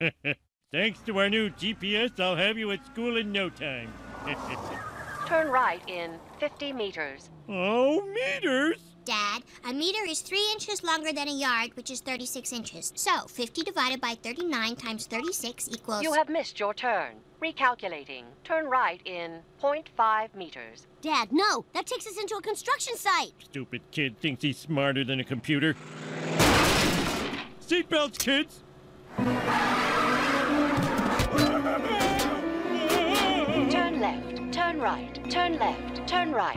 Thanks to our new GPS, I'll have you at school in no time. Turn right in 50 meters. oh, meters? Dad, a meter is three inches longer than a yard, which is 36 inches. So 50 divided by 39 times 36 equals. You have missed your turn. Recalculating. Turn right in 0.5 meters. Dad, no! That takes us into a construction site. Stupid kid thinks he's smarter than a computer. Seatbelts, kids! Turn left. Turn right. Turn left. Turn right.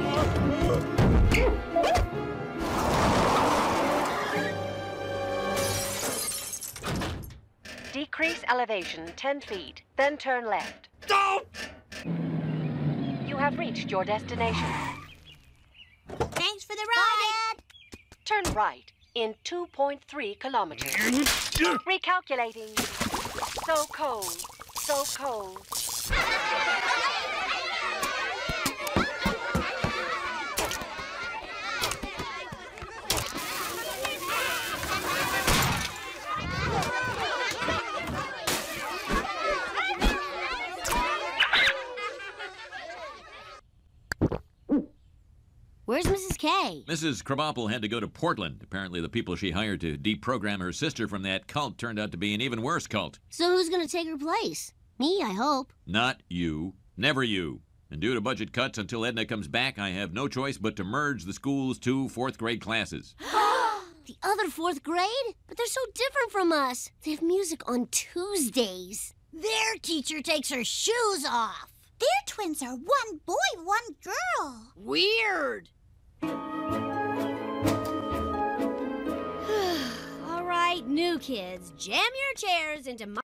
Decrease elevation 10 feet, then turn left. Don't! You have reached your destination. Thanks for the ride, Dad. Turn right in 2.3 kilometers. Mm-hmm. Recalculating. So cold. So cold. Where's Mrs. K? Mrs. Krabappel had to go to Portland. Apparently, the people she hired to deprogram her sister from that cult turned out to be an even worse cult. So who's gonna take her place? Me, I hope. Not you. Never you. And due to budget cuts until Edna comes back, I have no choice but to merge the school's two fourth grade classes. The other fourth grade? But they're so different from us. They have music on Tuesdays. Their teacher takes her shoes off. Their twins are one boy, one girl. Weird. New kids, jam your chairs into my.